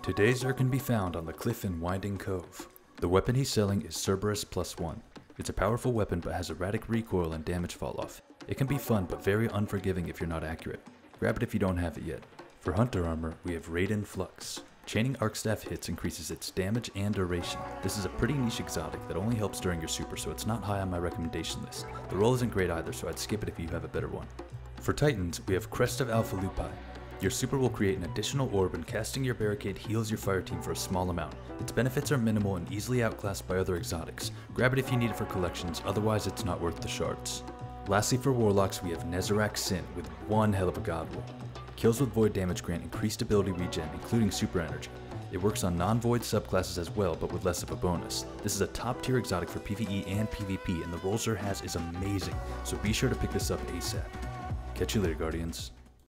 Today's Xur can be found on the cliff in Winding Cove. The weapon he's selling is Cerberus Plus One. It's a powerful weapon but has erratic recoil and damage fall off. It can be fun but very unforgiving if you're not accurate. Grab it if you don't have it yet. For Hunter Armor, we have Raiden Flux. Chaining Arc Staff hits increases its damage and duration. This is a pretty niche exotic that only helps during your super, so it's not high on my recommendation list. The roll isn't great either, so I'd skip it if you have a better one. For Titans, we have Crest of Alpha Lupi. Your super will create an additional orb and casting your barricade heals your fire team for a small amount. Its benefits are minimal and easily outclassed by other exotics. Grab it if you need it for collections, otherwise it's not worth the shards. Lastly for Warlocks we have Nezarec Sin with one hell of a god roll. Kills with void damage grant increased ability regen, including super energy. It works on non-void subclasses as well, but with less of a bonus. This is a top tier exotic for PvE and PvP, and the roll Xur has is amazing, so be sure to pick this up ASAP. Catch you later, Guardians.